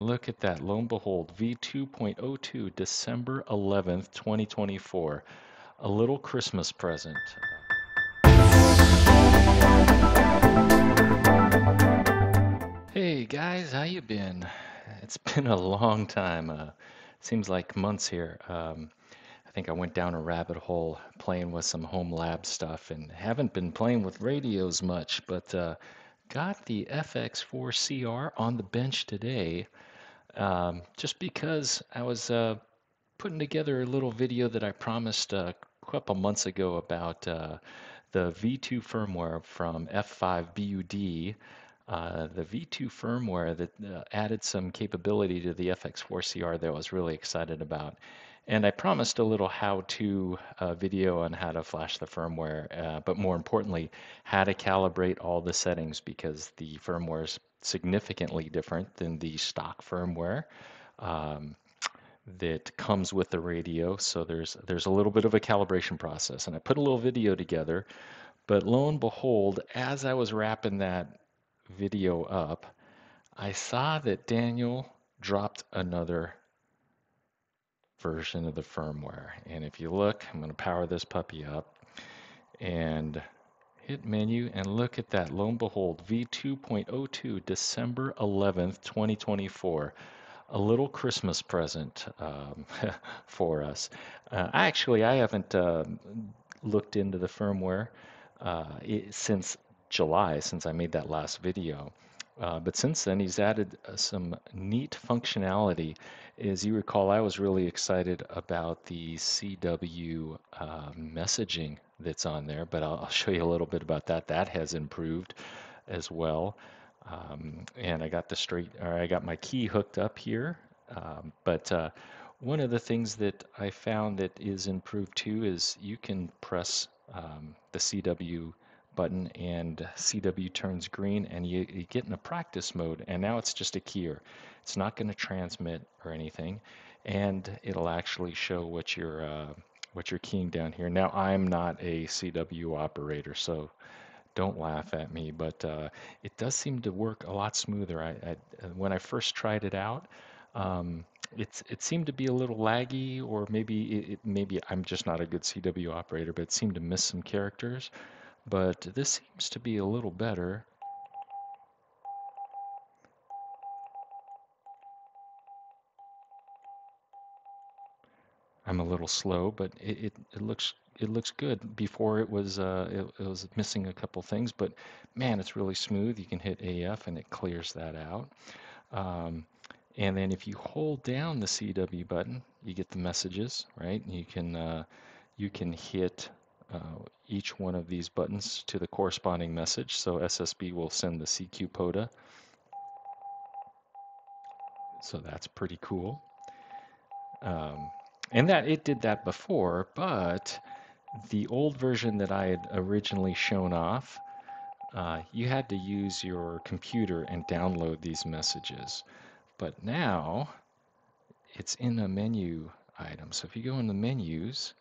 Look at that. Lo and behold, V2.02, December 11th, 2024. A little Christmas present. Hey guys, how you been? It's been a long time. Uh, seems like months here. Um, I think I went down a rabbit hole playing with some home lab stuff and haven't been playing with radios much, but uh, got the FX4CR on the bench today um, just because I was uh, putting together a little video that I promised uh, a couple months ago about uh, the V2 firmware from F5BUD. Uh, the V2 firmware that uh, added some capability to the FX4CR that I was really excited about. And I promised a little how-to uh, video on how to flash the firmware, uh, but more importantly, how to calibrate all the settings because the firmware is significantly different than the stock firmware um, that comes with the radio. So there's there's a little bit of a calibration process, and I put a little video together. But lo and behold, as I was wrapping that video up, I saw that Daniel dropped another version of the firmware. And if you look, I'm going to power this puppy up and hit menu and look at that. Lo and behold, V2.02, December 11th, 2024. A little Christmas present um, for us. Uh, actually, I haven't uh, looked into the firmware uh, it, since July, since I made that last video. Uh, but since then, he's added uh, some neat functionality. As you recall, I was really excited about the CW uh, messaging that's on there, but I'll, I'll, show you a little bit about that. That has improved as well. Um, and I got the straight, or I got my key hooked up here. Um, but uh, one of the things that I found that is improved too is you can press um, the CW button and CW turns green and you, you get in a practice mode and now it's just a keyer. It's not going to transmit or anything and it'll actually show what you're uh, what you're keying down here. Now I'm not a CW operator so don't laugh at me but uh, it does seem to work a lot smoother. I, I when I first tried it out um, it's it seemed to be a little laggy or maybe it, it, maybe I'm just not a good CW operator but it seemed to miss some characters but this seems to be a little better. I'm a little slow, but it, it, it looks it looks good. Before it was uh, it, it, was missing a couple things, but man, it's really smooth. You can hit AF and it clears that out. Um, and then if you hold down the CW button, you get the messages, right? You can uh, you can hit uh, each one of these buttons to the corresponding message. So SSB will send the CQ POTA. So that's pretty cool. Um, and that it did that before, but the old version that I had originally shown off, uh, you had to use your computer and download these messages. But now it's in a menu item. So if you go in the menus,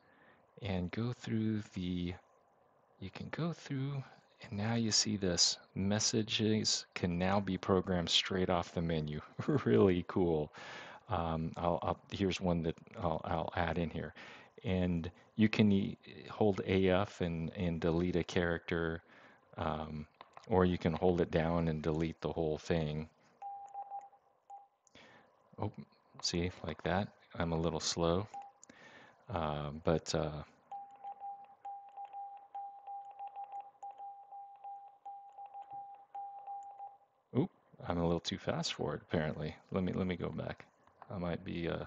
and go through the, you can go through and now you see this messages can now be programmed straight off the menu. really cool. Um, I'll, I'll, here's one that I'll, I'll, add in here. And you can e hold AF and, and delete a character, um, or you can hold it down and delete the whole thing. Oh, see, like that. I'm a little slow. Uh, but uh, oop, I'm a little too fast for it. Apparently, let me let me go back. I might be. Uh,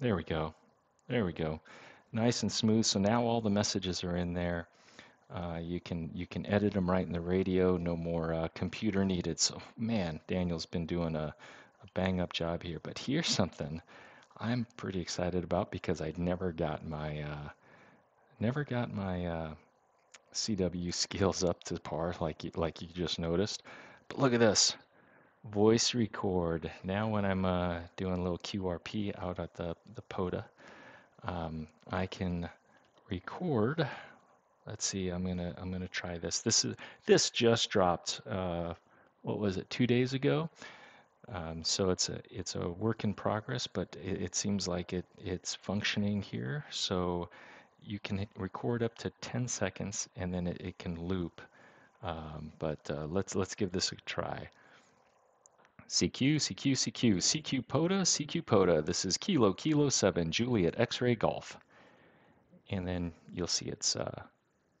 there we go. There we go. Nice and smooth. So now all the messages are in there. Uh, you can you can edit them right in the radio. No more uh, computer needed. So man, Daniel's been doing a, a bang up job here. But here's something I'm pretty excited about because I never got my uh, never got my uh, CW skills up to par like you, like you just noticed. But look at this voice record. Now when I'm uh, doing a little QRP out at the the POTA, um, I can record let's see. I'm gonna I'm gonna try this. This is this just dropped. Uh, what was it? Two days ago. Um, so it's a it's a work in progress, but it, it seems like it it's functioning here. So you can record up to 10 seconds and then it, it can loop. Um, but uh, let's let's give this a try. CQ, CQ, CQ, CQ POTA, CQ POTA. This is Kilo, Kilo 7, Juliet X-Ray Golf. And then you'll see it's, uh,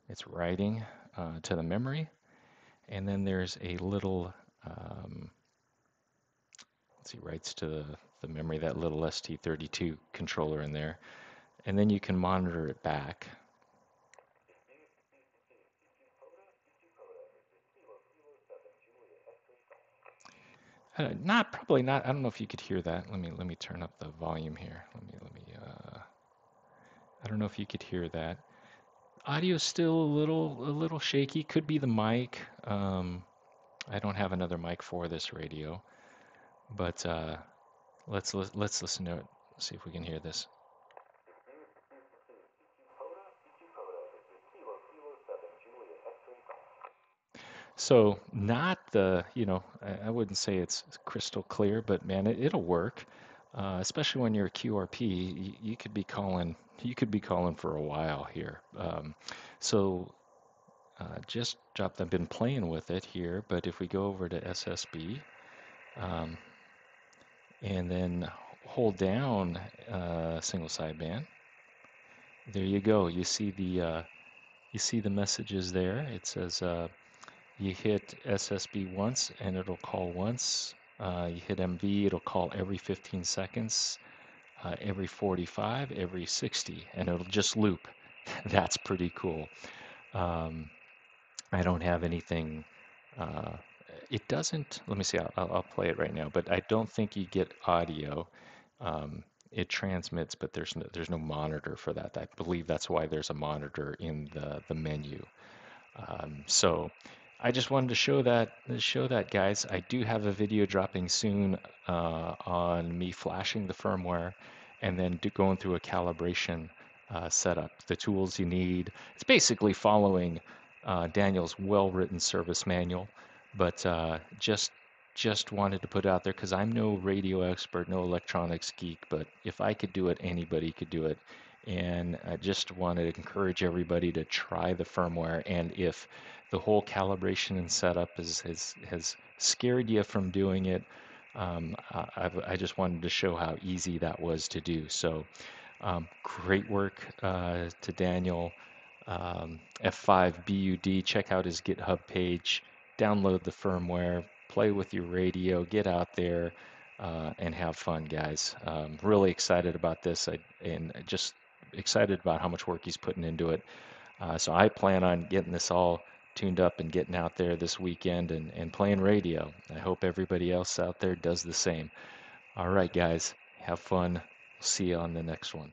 it's writing uh, to the memory. And then there's a little, um, let's see, writes to the, the memory, that little ST32 controller in there. And then you can monitor it back. Uh, not probably not. I don't know if you could hear that. Let me let me turn up the volume here. Let me let me. Uh, I don't know if you could hear that. Audio's still a little a little shaky. Could be the mic. Um, I don't have another mic for this radio, but uh, let's let's listen to it. See if we can hear this. So not the, you know, I, I wouldn't say it's crystal clear, but man, it, will work. Uh, especially when you're a QRP, you, you, could be calling, you could be calling for a while here. Um, so uh, just dropped. I've been playing with it here, but if we go over to SSB, um, and then hold down uh, single sideband, there you go. You see the uh, you see the messages there. It says uh, you hit SSB once and it'll call once. Uh, you hit MV, it'll call every 15 seconds, uh, every 45, every 60, and it'll just loop. That's pretty cool. Um, I don't have anything. Uh, it doesn't. Let me see. I'll, I'll, play it right now. But I don't think you get audio. Um, it transmits, but there's no, there's no monitor for that. I believe that's why there's a monitor in the the menu. Um, so I just wanted to show that show that guys. I do have a video dropping soon uh, on me flashing the firmware and then going through a calibration uh, setup. The tools you need. It's basically following uh, Daniel's well-written service manual, but uh, just just wanted to put out there because I'm no radio expert, no electronics geek, but if I could do it, anybody could do it. And I just want to encourage everybody to try the firmware. And if the whole calibration and setup is, has, has scared you from doing it, um, I, I, just wanted to show how easy that was to do. So um, great work uh, to Daniel. Um, F5BUD, check out his GitHub page, download the firmware, play with your radio, get out there uh, and have fun, guys. Um, really excited about this I, and just excited about how much work he's putting into it. Uh, so I plan on getting this all tuned up and getting out there this weekend and, and playing radio. I hope everybody else out there does the same. All right, guys, have fun. See you on the next one.